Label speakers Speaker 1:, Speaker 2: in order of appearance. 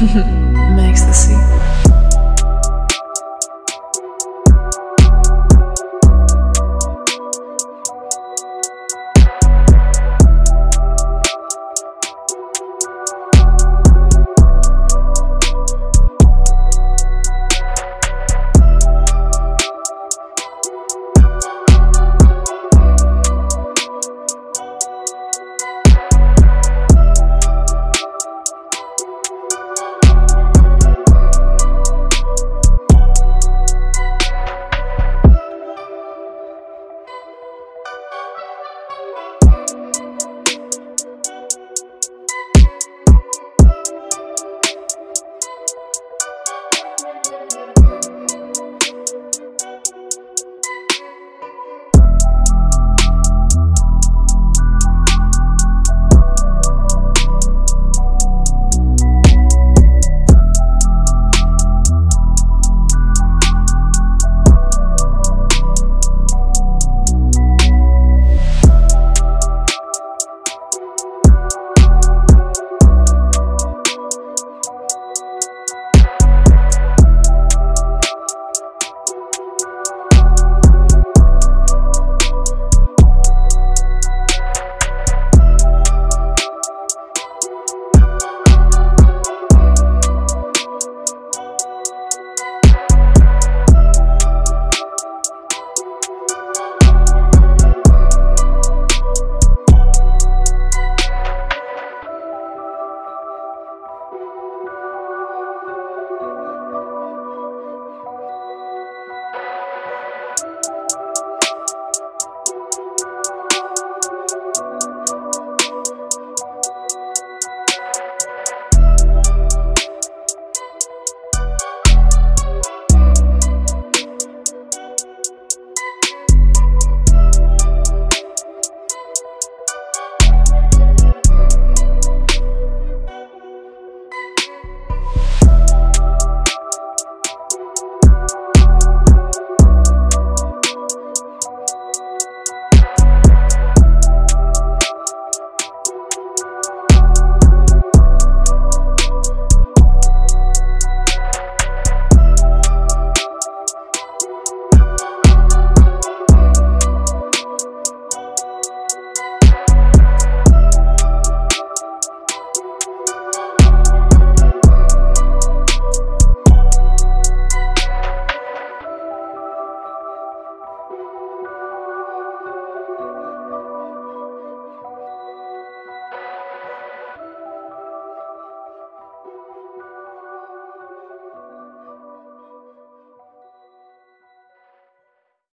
Speaker 1: Ecstasy.